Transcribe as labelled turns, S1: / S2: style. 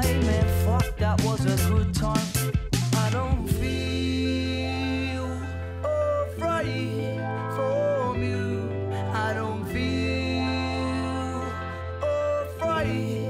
S1: stay, man. Fuck, that was a good time. I don't feel afraid from you. I don't feel afraid.